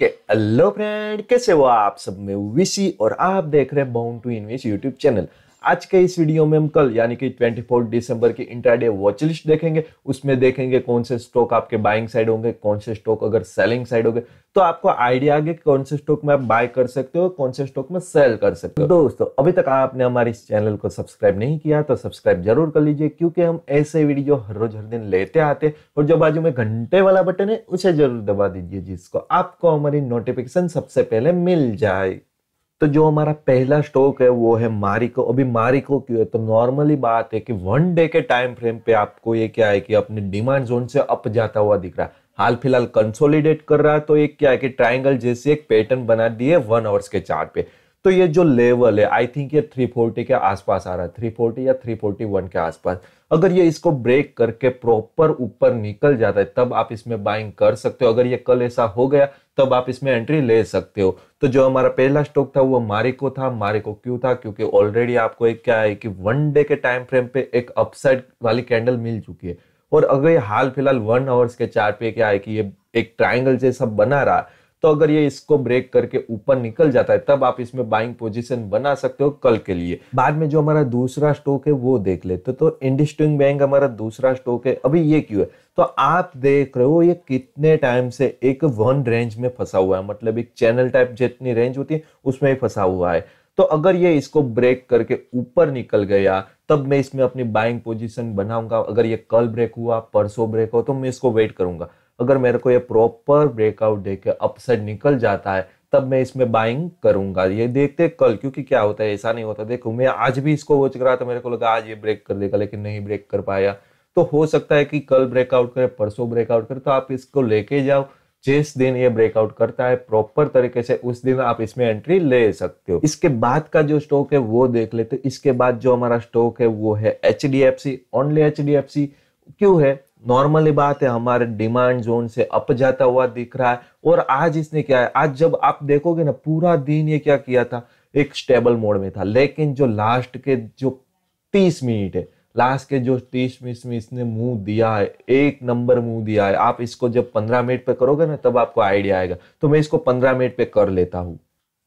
Hello friend कैसे हो आप सब? में विशी और आप देख रहे हैं bound to invest YouTube channel आज के इस वीडियो में हम कल, यानी कि 24 दिसंबर की इंटरडे वॉच देखेंगे। उसमें देखेंगे कौन से स्टॉक आपके बाइंग साइड होंगे, कौन से स्टॉक अगर सेलिंग साइड होंगे। तो आपको आइडिया आगे कौन से स्टॉक में आप बाय कर सकते हो, कौन से स्टॉक में सेल कर सकते हो। दोस्तों, अभी तक आपने हमारे इस चैनल को सब्सक्राइब नहीं किया तो सब्सक्राइब ज़रूर कर लीजिए, क्योंकि हम ऐसे वीडियो हर रोज, हर दिन लेते आते हैं और जो बाजू में घंटे वाला बटन है, उसे ज़रूर दबा दीजिए, जिसको आपको हमारी नोटिफिकेशन सबसे पहले मिल जाए। तो जो हमारा पहला स्टॉक है, वो है मारिको अभी मारिको क्यों है? तो नॉर्मली बात है कि वन डे के टाइम फ्रेम पे आपको ये क्या है कि अपने डिमांड जोन से अप जाता हुआ दिख रहा है। हाल फ़िलहाल कंसोलिडेट कर रहा है तो एक क्या है कि ट्राइंगल जैसे एक पैटर्न बना दिए वन आवर्स के चार्ट पे। तो ये जो लेवल है आई थिंक ये 340 के आसपास आ रहा है 340 या 341 के आसपास। अगर ये इसको ब्रेक करके प्रॉपर ऊपर निकल जाता है, तब आप इसमें बाइंग कर सकते हो। अगर ये कल ऐसा हो गया, तब आप इसमें एंट्री ले सकते हो। तो जो हमारा पहला स्टॉक था, वो मारिको था। मारिको क्यों था? क्योंकि ऑलरेडी आपको एक क्या है कि वन डे के टाइम फ्रेम पे एक अपसाइड वाली कैंडल मिल चुकी है। और अगर ये हाल फ़िलहाल वन आवर्स के चार्ट पे क्या है कि ये एक ट्राइंगल जैसा बना रहा तो अगर ये इसको ब्रेक करके ऊपर निकल जाता है, तब आप इसमें बाइंग पोजीशन बना सकते हो कल के लिए। बाद में जो हमारा दूसरा स्टॉक है, वो देख लेते तो इंडस्ट्रिंग बैंक हमारा दूसरा स्टॉक है। अभी ये क्यों है? तो आप देख रहे हो ये कितने टाइम से एक वन रेंज में फंसा हुआ है। मतलब एक चैनल टाइप जितनी रेंज होती है, उसमें फंसा हुआ है। तो अगर ये इसको ब्रेक करके ऊपर निकल गया, तब मैं इसमें अपनी बाइंग पोजीशन बनाऊँगा। अगर ये कल ब्रेक हुआ, परसों ब्रेक हो तो मैं इसको वेट करूँगा। अगर मेरे को ये प्रॉपर ब्रेकआउट देके अपसाइड निकल जाता है, तब मैं इसमें बाइंग करूँगा। ये देखते कल, क्योंकि क्या होता है, ऐसा नहीं होता। देखो, मैं आज भी इसको वॉच करा तो मेरे को लगा आज ये ब्रेक कर देगा, लेकिन नहीं ब्रेक कर पाया। तो हो सकता है कि कल ब्रेकआउट करे, परसों ब्रेकआउट करे तो आप इसको लेके जाओ। जिस दिन ये ब्रेकआउट करता है प्रॉपर तरीके से उस दिन आप इसमें एंट्री ले सकते हो। इसके बाद का जो स्टॉक है, वो देख लेते। इसके बाद जो हमारा स्टॉक है, वो है H D F C only H D F C क्यों है? नॉर्मली बात है, हमारे डिमांड जोन से अप जाता हुआ दिख रहा है। और आज इसने क्या है, आज जब आप देखोगे ना, पूरा दिन ये क्या किया था, एक स्टेबल मोड में था। लेकिन जो लास्ट के जो तीस मिनट है लास्ट के जो तीस मिनट में इसने मुँह दिया है, एक नंबर मुँह दिया है। आप इसको जब पंद्रह मिनट पे करोगे ना, तब आपको आइडिया आएगा। तो मैं इसको पंद्रह मिनट पे कर लेता हूँ।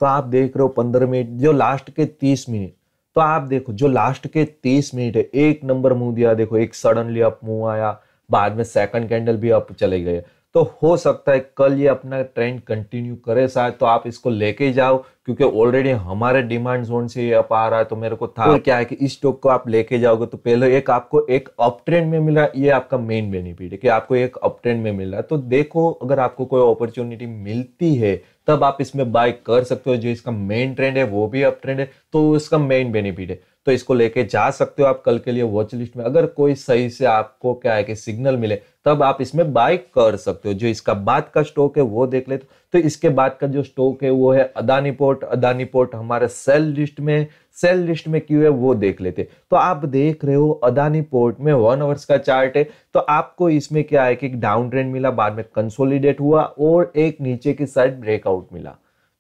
तो आप देख रहे हो पंद्रह मिनट जो लास्ट के तीस मिनट तो आप देखो, जो लास्ट के तीस मिनट है, एक नंबर मुँह दिया, देखो, एक सडनली अप मुँह आया बाद में सेकंड कैंडल भी अप चले गए। तो हो सकता है कल ये अपना ट्रेंड कंटिन्यू करे शायद तो आप इसको लेके जाओ, क्योंकि ऑलरेडी हमारे डिमांड जोन से ये अप आ रहा है तो मेरे को था। तो क्या है कि इस स्टॉक को आप लेके जाओगे तो पहले एक आपको एक अप ट्रेंड में मिला, ये आपका मेन बेनिफिट है कि आपको एक अप ट्रेंड में मिला तो देखो, अगर आपको कोई अपॉर्चुनिटी मिलती है तब आप इसमें बाय कर सकते हो। जो इसका मेन ट्रेंड है, वो भी अप ट्रेंड है तो इसका मेन बेनिफिट है। तो इसको लेके जा सकते हो आप कल के लिए वॉच लिस्ट में। अगर कोई सही से आपको क्या है कि सिग्नल मिले, तब आप इसमें बाय कर सकते हो। जो इसका बाद का स्टॉक है, वो देख लेते तो इसके बाद का जो स्टॉक है, वो है अदानी पोर्ट अदानी पोर्ट हमारे सेल लिस्ट में सेल लिस्ट में क्यों है वो देख लेते। तो आप देख रहे हो अदानी पोर्ट में वन आवर्स का चार्ट है। तो आपको इसमें क्या है कि डाउन ट्रेंड मिला, बाद में कंसोलिडेट हुआ और एक नीचे की साइड ब्रेकआउट मिला।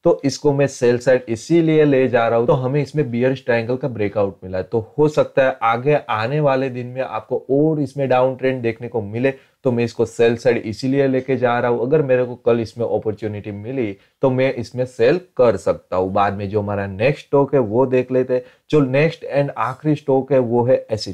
तो इसको मैं सेल साइड इसीलिए ले जा रहा हूँ तो हमें इसमें बियर ट्रायंगल का ब्रेकआउट मिला है। तो हो सकता है आगे आने वाले दिन में आपको और इसमें डाउन ट्रेंड देखने को मिले तो मैं इसको सेल साइड इसीलिए लेके जा रहा हूँ। अगर मेरे को कल इसमें अपॉर्चुनिटी मिली तो मैं इसमें सेल कर सकता हूँ। बाद में जो हमारा नेक्स्ट स्टॉक है, वो देख लेते हैं। जो नेक्स्ट एंड आखिरी स्टॉक है, वो है एस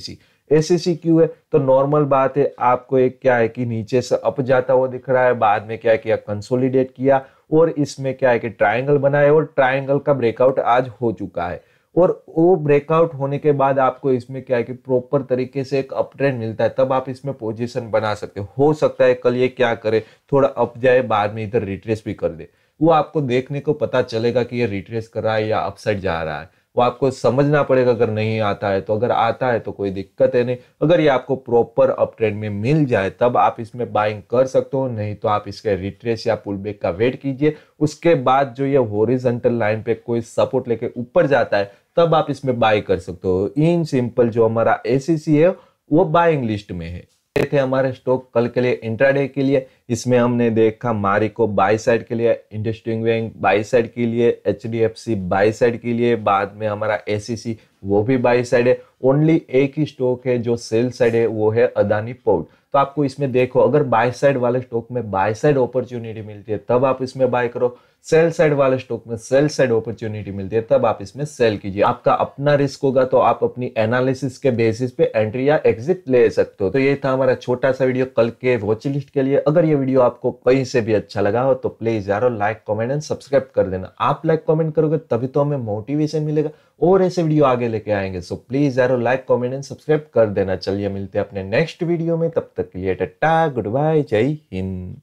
एसएससी क्यू है तो नॉर्मल बात है, आपको एक क्या है कि नीचे से अप जाता हुआ दिख रहा है, बाद में क्या किया कंसोलिडेट किया, और इसमें क्या है कि ट्राइंगल बनाया, और ट्राइंगल का ब्रेकआउट आज हो चुका है। और वो ब्रेकआउट होने के बाद आपको इसमें क्या है कि प्रॉपर तरीके से एक अप ट्रेंड मिलता है, तब आप इसमें पोजीशन बना सकते हो। सकता है कल ये क्या करे, थोड़ा अप जाए, बाद में इधर रिट्रेस भी कर दे। वो आपको देखने को पता चलेगा कि ये रिट्रेस कर रहा है या अपसाइड जा रहा है। वो आपको समझना पड़ेगा अगर नहीं आता है तो। अगर आता है तो कोई दिक्कत है नहीं। अगर ये आपको प्रॉपर अप ट्रेंड में मिल जाए, तब आप इसमें बाइंग कर सकते हो, नहीं तो आप इसके रिट्रेस या पुल बैक का वेट कीजिए। उसके बाद जो ये होरिजेंटल लाइन पे कोई सपोर्ट लेके ऊपर जाता है, तब आप इसमें बाई कर सकते हो। इन सिंपल जो हमारा एसीसी है, वो बाइंग लिस्ट में है। थे हमारे स्टॉक कल के लिए इंट्राडे के लिए। इसमें हमने देखा मारिको बाई साइड के लिए इंडस्ट्रिंग बैंक बाई साइड के लिए H D F C buy side के लिए बाद में हमारा ए सी सी वो भी बाई साइड है। ओनली एक ही स्टॉक है जो सेल साइड है, वो है अदानी पोर्ट तो आपको इसमें देखो, अगर बाय साइड वाले स्टॉक में बाय साइड अपॉर्चुनिटी मिलती है, तब आप इसमें बाय करो। सेल साइड वाले स्टॉक में सेल साइड अपॉर्चुनिटी मिलती है, तब आप इसमें सेल कीजिए। आपका अपना रिस्क होगा तो आप अपनी एनालिसिस के बेसिस पे एंट्री या एग्जिट ले सकते हो। तो ये था हमारा छोटा सा वीडियो कल के वॉच लिस्ट के लिए। अगर ये वीडियो आपको कहीं से भी अच्छा लगा हो तो प्लीज़ यारो लाइक कमेंट एंड सब्सक्राइब कर देना। आप लाइक कमेंट करोगे, तभी तो हमें मोटिवेशन मिलेगा और ऐसे वीडियो आगे लेके आएँगे। सो प्लीज़ यारो लाइक कमेंट एंड सब्सक्राइब कर देना। चलिए मिलते हैं अपने नेक्स्ट वीडियो में। तब तक के लिए टाटा गुड बाय जय हिंद।